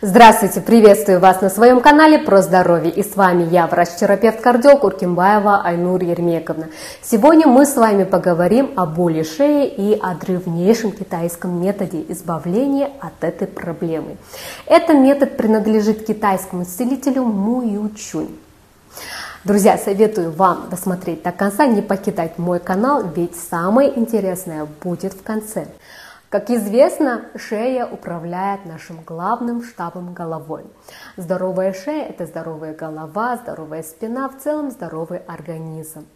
Здравствуйте, приветствую вас на своем канале про здоровье. И с вами я, врач-терапевт-кардиолог Уркимбаева Айнур Ермековна. Сегодня мы с вами поговорим о боли шеи и о древнейшем китайском методе избавления от этой проблемы. Этот метод принадлежит китайскому исцелителю Му Ючунь. Друзья, советую вам досмотреть до конца, не покидать мой канал, ведь самое интересное будет в конце. Как известно, шея управляет нашим главным штабом головой. Здоровая шея – это здоровая голова, здоровая спина, в целом здоровый организм.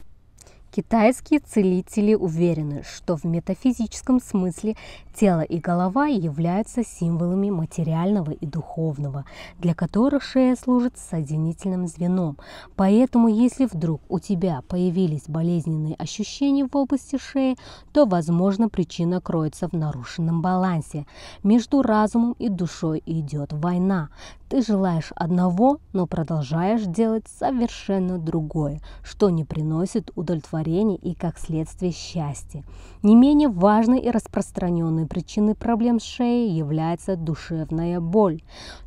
Китайские целители уверены, что в метафизическом смысле тело и голова являются символами материального и духовного, для которых шея служит соединительным звеном. Поэтому, если вдруг у тебя появились болезненные ощущения в области шеи, то, возможно, причина кроется в нарушенном балансе. Между разумом и душой идет война. Ты желаешь одного, но продолжаешь делать совершенно другое, что не приносит удовлетворения и, как следствие, счастья. Не менее важной и распространенной причиной проблем с шеей является душевная боль.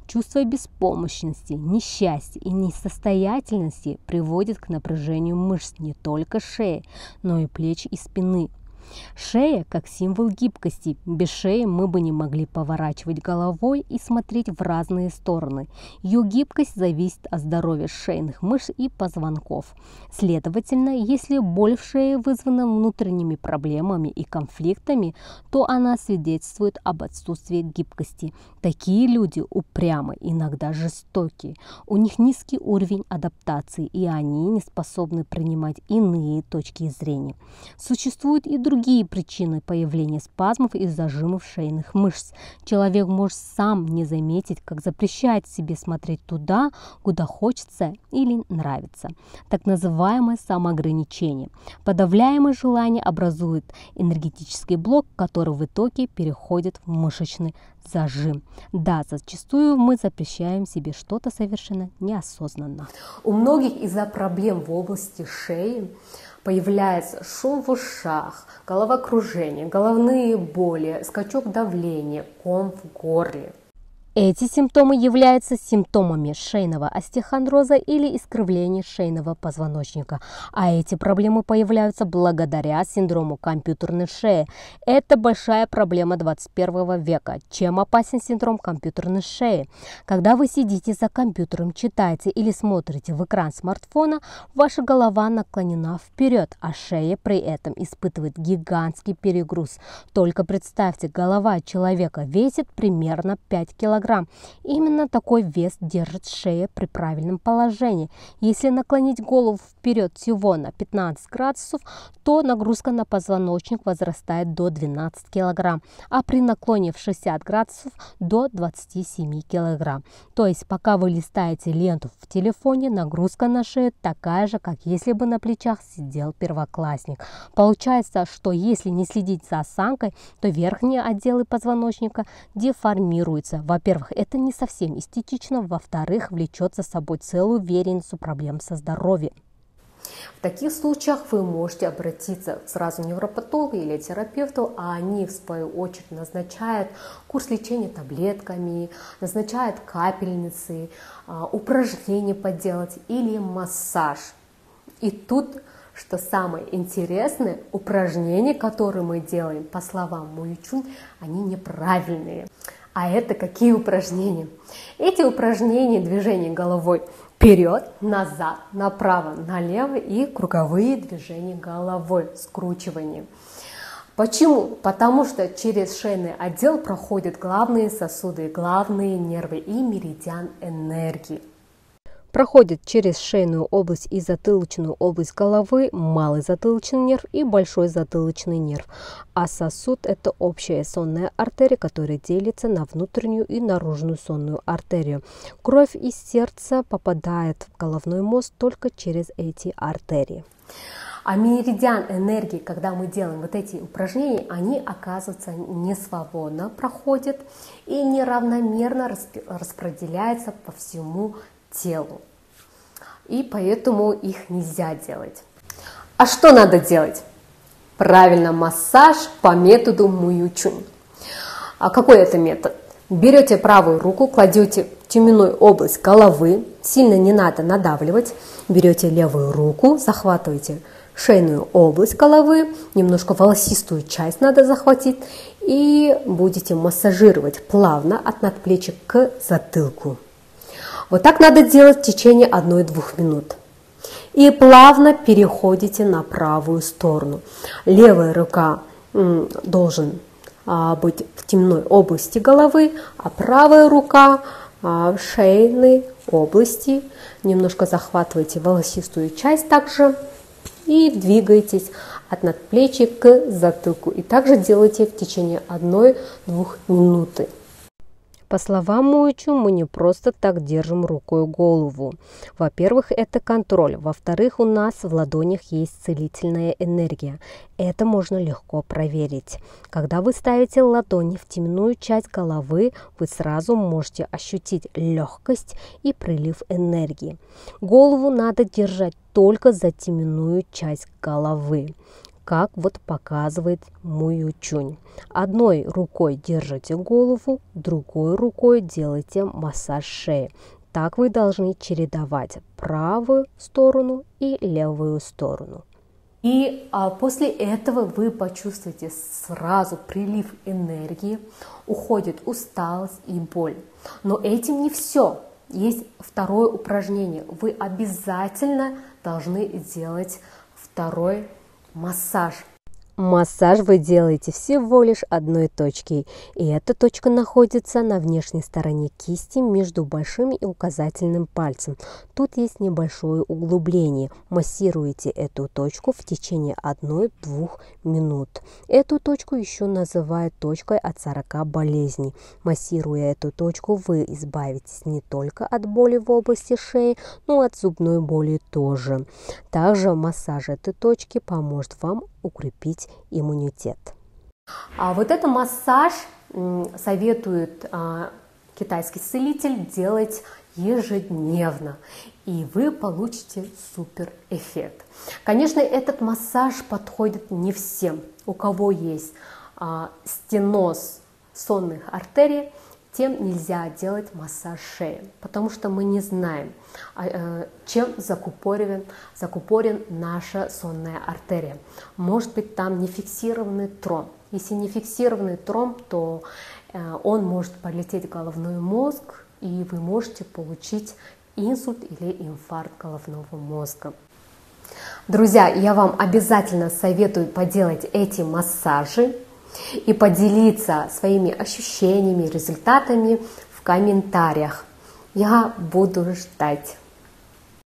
Чувство беспомощности, несчастья и несостоятельности приводит к напряжению мышц не только шеи, но и плеч и спины. Шея как символ гибкости. Без шеи мы бы не могли поворачивать головой и смотреть в разные стороны. Ее гибкость зависит от здоровья шейных мышц и позвонков. Следовательно, если боль в шее вызвана внутренними проблемами и конфликтами, то она свидетельствует об отсутствии гибкости. Такие люди упрямы, иногда жестокие. У них низкий уровень адаптации, и они не способны принимать иные точки зрения. Существуют и другие причины появления спазмов и зажимов шейных мышц. Человек может сам не заметить, как запрещает себе смотреть туда, куда хочется или нравится. Так называемое самоограничение. Подавляемое желание образует энергетический блок, который в итоге переходит в мышечный зажим. Да, зачастую мы запрещаем себе что-то совершенно неосознанно. У многих из-за проблем в области шеи появляется шум в ушах, головокружение, головные боли, скачок давления, ком в горле – эти симптомы являются симптомами шейного остеохондроза или искривления шейного позвоночника, а эти проблемы появляются благодаря синдрому компьютерной шеи. Это большая проблема 21 века. Чем опасен синдром компьютерной шеи? Когда вы сидите за компьютером, читаете или смотрите в экран смартфона, ваша голова наклонена вперед, а шея при этом испытывает гигантский перегруз. Только представьте, голова человека весит примерно 5 килограмм килограмм. Именно такой вес держит шея при правильном положении. Если наклонить голову вперед всего на 15 градусов, то нагрузка на позвоночник возрастает до 12 килограмм, а при наклоне в 60 градусов до 27 килограмм. То есть пока вы листаете ленту в телефоне, нагрузка на шею такая же, как если бы на плечах сидел первоклассник. Получается, что если не следить за осанкой, то верхние отделы позвоночника деформируются. Во-первых, во-первых, это не совсем эстетично, во-вторых, влечет за собой целую вереницу проблем со здоровьем. В таких случаях вы можете обратиться сразу к невропатологу или терапевту, а они в свою очередь назначают курс лечения таблетками, назначают капельницы, а, упражнения поделать или массаж. И тут, что самое интересное, упражнения, которые мы делаем, по словам Муючун, они неправильные. А это какие упражнения? Эти упражнения движения головой вперед, назад, направо, налево и круговые движения головой, скручивание. Почему? Потому что через шейный отдел проходят главные сосуды, главные нервы и меридиан энергии проходит через шейную область и затылочную область головы, малый затылочный нерв и большой затылочный нерв. А сосуд – это общая сонная артерия, которая делится на внутреннюю и наружную сонную артерию. Кровь из сердца попадает в головной мозг только через эти артерии. А меридиан энергии, когда мы делаем вот эти упражнения, они, оказывается, не свободно проходят и неравномерно распределяются по всему телу. И поэтому их нельзя делать. А что надо делать? Правильно, массаж по методу Муючунь. А какой это метод? Берете правую руку, кладете теменную область головы, сильно не надо надавливать. Берете левую руку, захватываете шейную область головы, немножко волосистую часть надо захватить и будете массажировать плавно от надплечья к затылку. Вот так надо делать в течение 1-2 минут. И плавно переходите на правую сторону. Левая рука должен а, быть в темной области головы, а правая рука а, в шейной области. Немножко захватывайте волосистую часть также и двигаетесь от надплечья к затылку. И также делайте в течение 1-2 минуты. По словам Муичу, мы не просто так держим рукой голову. Во-первых, это контроль. Во-вторых, у нас в ладонях есть целительная энергия. Это можно легко проверить. Когда вы ставите ладони в темную часть головы, вы сразу можете ощутить легкость и прилив энергии. Голову надо держать только за теменную часть головы как вот показывает Муючунь. Одной рукой держите голову, другой рукой делайте массаж шеи. Так вы должны чередовать правую сторону и левую сторону. И а, после этого вы почувствуете сразу прилив энергии, уходит усталость и боль. Но этим не все. Есть второе упражнение. Вы обязательно должны делать второй массаж. Массаж вы делаете всего лишь одной точкой, и эта точка находится на внешней стороне кисти между большим и указательным пальцем. Тут есть небольшое углубление. Массируете эту точку в течение 1-2 минут. Эту точку еще называют точкой от 40 болезней. Массируя эту точку, вы избавитесь не только от боли в области шеи, но и от зубной боли тоже. Также массаж этой точки поможет вам укрепить иммунитет. А вот это массаж советует а, китайский целитель делать ежедневно, и вы получите супер эффект. Конечно, этот массаж подходит не всем. У кого есть а, стеноз сонных артерий, тем нельзя делать массаж шеи, потому что мы не знаем, а, э, чем закупорен, закупорен наша сонная артерия. Может быть там нефиксированный тромб. Если не фиксированный тромб, то э, он может полететь в головной мозг, и вы можете получить инсульт или инфаркт головного мозга. Друзья, я вам обязательно советую поделать эти массажи и поделиться своими ощущениями, результатами в комментариях. Я буду ждать.